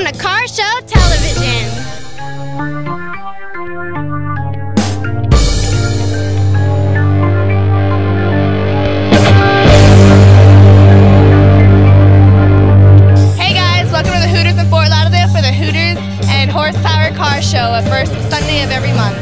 Welcome to Car Show Television. Hey guys, welcome to the Hooters in Fort Lauderdale for the Hooters and Horsepower Car Show, a first Sunday of every month.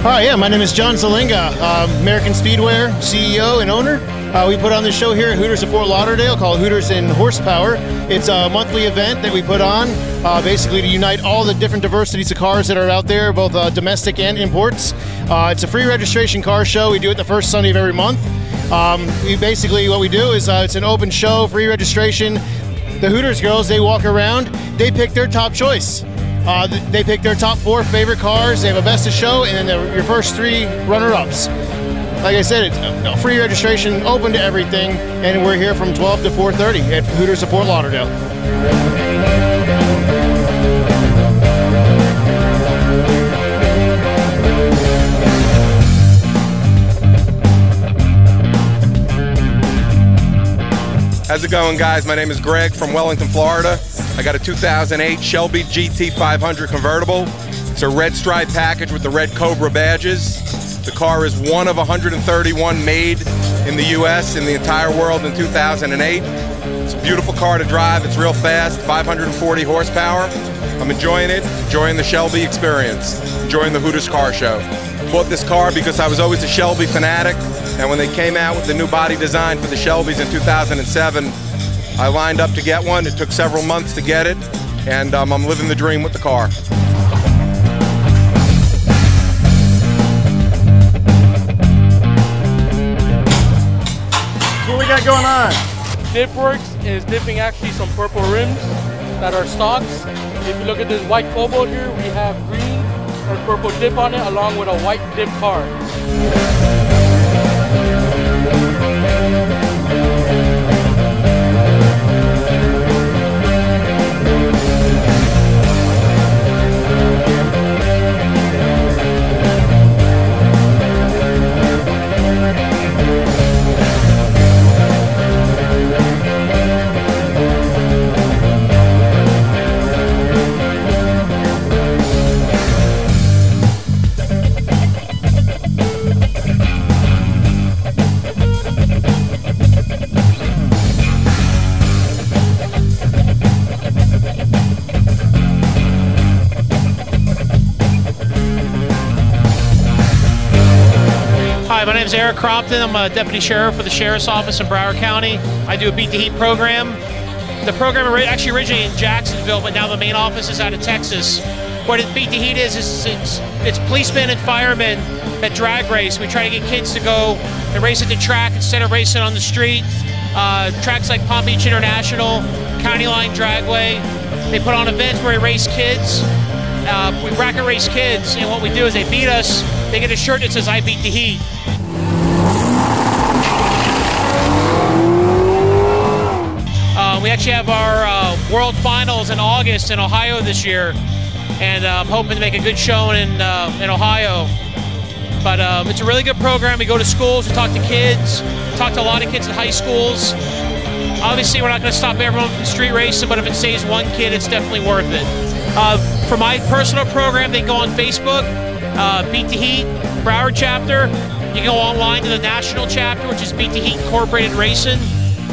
Hi, yeah, my name is John Zalinga, uh, American Speedwear CEO and owner. Uh, we put on this show here at Hooters of Fort Lauderdale called Hooters in Horsepower. It's a monthly event that we put on uh, basically to unite all the different diversities of cars that are out there, both uh, domestic and imports. Uh, it's a free registration car show. We do it the first Sunday of every month. Um, we basically, what we do is uh, it's an open show, free registration. The Hooters girls, they walk around, they pick their top choice. Uh, they pick their top four favorite cars. They have a best of show, and then your first three runner-ups. Like I said, it's uh, free registration, open to everything, and we're here from 12 to 4:30 at Hooters of Fort Lauderdale. How's it going, guys? My name is Greg from Wellington, Florida. I got a 2008 Shelby GT500 convertible. It's a red stripe package with the red Cobra badges. The car is one of 131 made in the U.S. in the entire world in 2008. It's a beautiful car to drive. It's real fast, 540 horsepower. I'm enjoying it, enjoying the Shelby experience, enjoying the Hooters car show. Bought this car because I was always a Shelby fanatic, and when they came out with the new body design for the Shelbys in 2007, I lined up to get one. It took several months to get it, and um, I'm living the dream with the car. What we got going on? Dipworks is dipping actually some purple rims that are stocks. If you look at this white cobalt here, we have green or purple dip on it along with a white dip car. Hi, my name is Eric Crompton. I'm a deputy sheriff for the sheriff's office in Broward County. I do a Beat the Heat program. The program actually originated in Jacksonville, but now the main office is out of Texas. What Beat the Heat is, is it's, it's policemen and firemen that drag race. We try to get kids to go and race at the track instead of racing on the street. Uh, tracks like Palm Beach International, County Line Dragway. They put on events where we race kids. Uh, we bracket race kids, and what we do is they beat us. They get a shirt that says "I beat the Heat." Uh, we actually have our uh, World Finals in August in Ohio this year, and uh, I'm hoping to make a good showing in uh, in Ohio. But um, it's a really good program. We go to schools, we talk to kids, talk to a lot of kids in high schools. Obviously, we're not going to stop everyone from street racing, but if it saves one kid, it's definitely worth it. Uh, for my personal program, they go on Facebook, uh, Beat the Heat, Broward chapter. You can go online to the national chapter, which is Beat the Heat Incorporated Racing.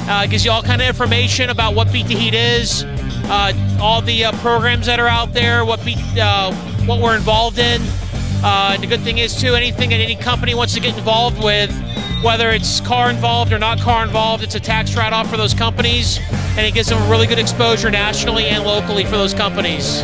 Uh, gives you all kind of information about what Beat the Heat is, uh, all the uh, programs that are out there, what beat, uh, what we're involved in. Uh, the good thing is too, anything that any company wants to get involved with, whether it's car involved or not car involved, it's a tax write-off for those companies, and it gives them a really good exposure nationally and locally for those companies.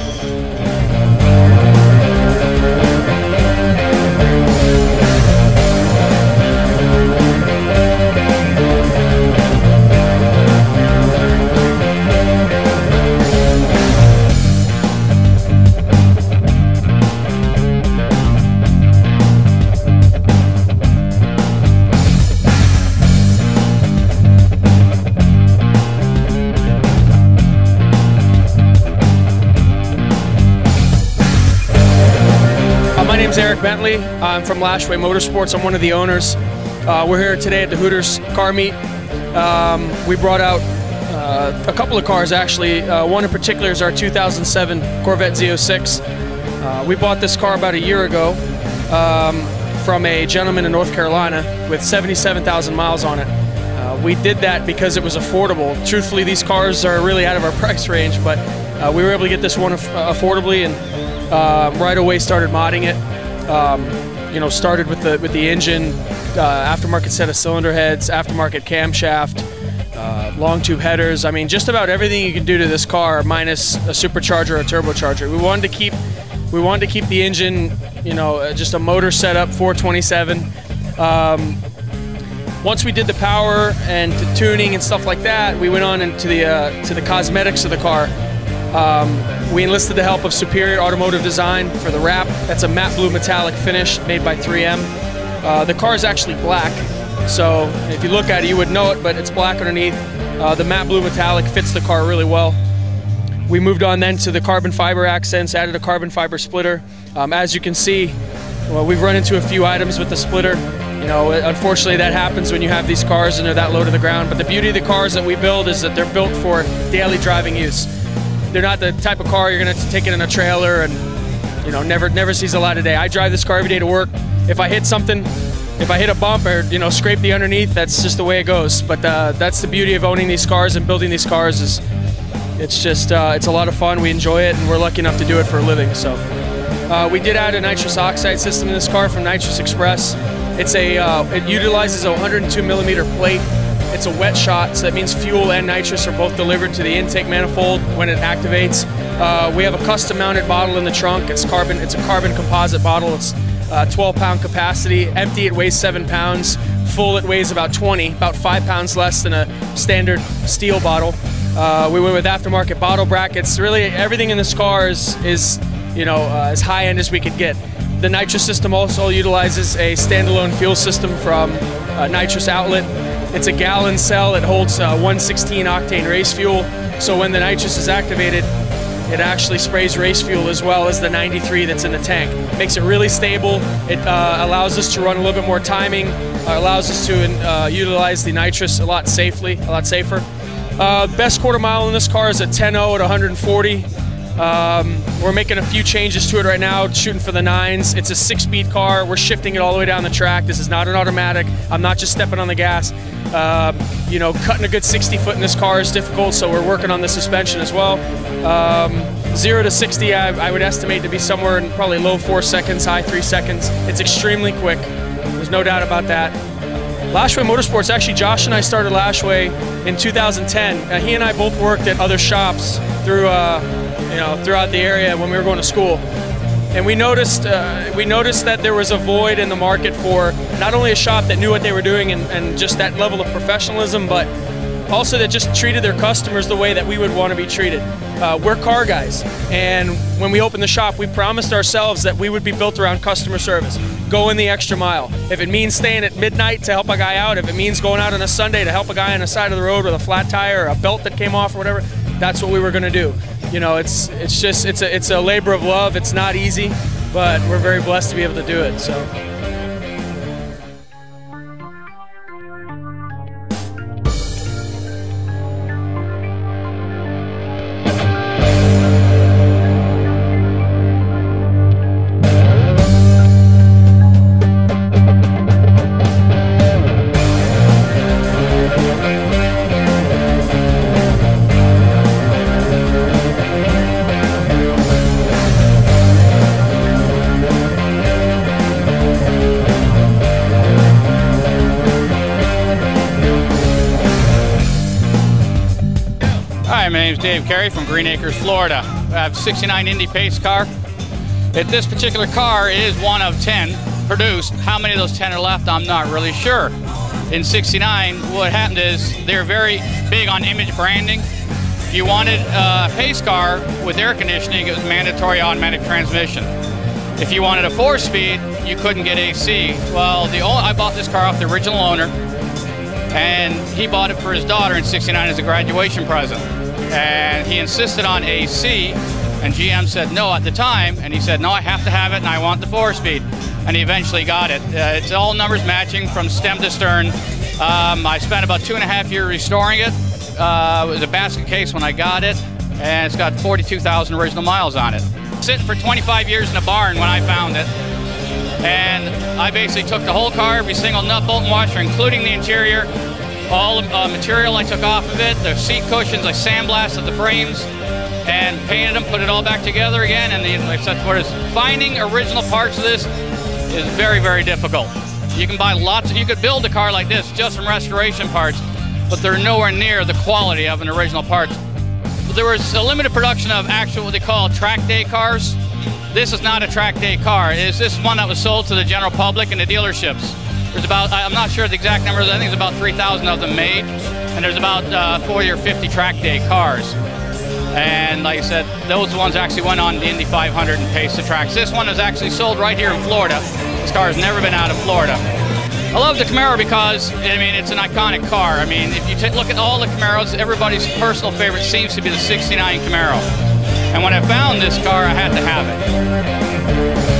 Eric Bentley. I'm from Lashway Motorsports. I'm one of the owners. Uh, we're here today at the Hooters car meet. um, we brought out uh, a couple of cars actually. Uh, one in particular is our 2007 Corvette Z06. Uh, we bought this car about a year ago um, from a gentleman in North Carolina with 77,000 miles on it. Uh, we did that because it was affordable. Truthfully, these cars are really out of our price range, but uh, we were able to get this one aff- affordably and uh, right away started modding it. Um, you know, started with the with the engine, uh, aftermarket set of cylinder heads, aftermarket camshaft, uh, long tube headers. I mean, just about everything you can do to this car, minus a supercharger or a turbocharger. We wanted to keep we wanted to keep the engine, you know, uh, just a motor setup 427. Um, once we did the power and the tuning and stuff like that, we went on into the uh, to the cosmetics of the car. Um, we enlisted the help of Superior Automotive Design for the wrap. That's a matte blue metallic finish made by 3M. Uh, the car is actually black, so if you look at it, you would know it, but it's black underneath. Uh, the matte blue metallic fits the car really well. We moved on then to the carbon fiber accents, added a carbon fiber splitter. Um, as you can see, well, we've run into a few items with the splitter. You know, unfortunately, that happens when you have these cars and they're that low to the ground. But the beauty of the cars that we build is that they're built for daily driving use. They're not the type of car you're going to take it in a trailer and you know never never sees a light of day. I drive this car every day to work. If I hit something, if I hit a bump or you know scrape the underneath, that's just the way it goes. But uh, that's the beauty of owning these cars and building these cars is it's just uh, it's a lot of fun. We enjoy it, and we're lucky enough to do it for a living. So uh, we did add a nitrous oxide system in this car from Nitrous Express. It's a uh, it utilizes a 102 millimeter plate. It's a wet shot, so that means fuel and nitrous are both delivered to the intake manifold when it activates. Uh, we have a custom mounted bottle in the trunk. It's carbon. It's a carbon composite bottle. It's uh, 12 pound capacity. Empty, it weighs seven pounds. Full, it weighs about 20, about five pounds less than a standard steel bottle. Uh, we went with aftermarket bottle brackets. Really, everything in this car is, is you know, uh, as high end as we could get. The nitrous system also utilizes a standalone fuel system from uh, Nitrous Outlet. It's a gallon cell. It holds uh, 116 octane race fuel. So when the nitrous is activated, it actually sprays race fuel as well as the 93 that's in the tank. Makes it really stable. It uh, allows us to run a little bit more timing. Uh, allows us to uh, utilize the nitrous a lot safely, a lot safer. Uh, best quarter mile in this car is a 10.0 at 140. Um, we're making a few changes to it right now, shooting for the nines. It's a six-speed car. We're shifting it all the way down the track. This is not an automatic. I'm not just stepping on the gas. Um, you know, cutting a good 60 foot in this car is difficult, so we're working on the suspension as well. Um, zero to 60, I, I would estimate to be somewhere in probably low four seconds, high three seconds. It's extremely quick. There's no doubt about that. Lashway Motorsports, actually, Josh and I started Lashway in 2010. Uh, he and I both worked at other shops through, uh, you know, throughout the area when we were going to school. And we noticed, uh, we noticed that there was a void in the market for not only a shop that knew what they were doing and, and just that level of professionalism, but also that just treated their customers the way that we would want to be treated. Uh, we're car guys, and when we opened the shop, we promised ourselves that we would be built around customer service, going the extra mile. If it means staying at midnight to help a guy out, if it means going out on a Sunday to help a guy on the side of the road with a flat tire or a belt that came off or whatever, that's what we were going to do. You know, it's it's just it's a it's a labor of love. It's not easy, but we're very blessed to be able to do it. So. Dave Carey from Greenacres, Florida. I have a 69 Indy Pace car. If this particular car is one of 10 produced. How many of those 10 are left, I'm not really sure. In 69, what happened is they're very big on image branding. If you wanted a pace car with air conditioning, it was mandatory automatic transmission. If you wanted a four-speed, you couldn't get AC. Well, the I bought this car off the original owner, and he bought it for his daughter in 69 as a graduation present. And he insisted on AC, and GM said no at the time, and he said, no, I have to have it, and I want the four-speed. And he eventually got it. Uh, it's all numbers matching from stem to stern. Um, I spent about two and a half years restoring it. Uh, it was a basket case when I got it, and it's got 42,000 original miles on it. Sitting for 25 years in a barn when I found it. And I basically took the whole car, every single nut, bolt, and washer, including the interior, all the uh, material I took off of it, the seat cushions, I sandblasted the frames, and painted them, put it all back together again, and the, like such what is finding original parts of this is very, very difficult. You can buy lots, of, you could build a car like this just from restoration parts, but they're nowhere near the quality of an original part. There was a limited production of actual what they call track day cars. This is not a track day car. It's this one that was sold to the general public and the dealerships. There's about, I'm not sure the exact numbers, I think there's about 3,000 of them made, and there's about uh, 40 or 50 track day cars. And like I said, those ones actually went on the Indy 500 and paced the tracks. This one is actually sold right here in Florida. This car has never been out of Florida. I love the Camaro because, I mean, it's an iconic car. I mean, if you look at all the Camaros, everybody's personal favorite seems to be the 69 Camaro. And when I found this car, I had to have it.